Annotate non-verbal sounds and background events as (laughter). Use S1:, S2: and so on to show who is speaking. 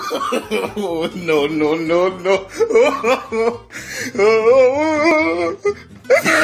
S1: (laughs) no, no, no, no. (laughs)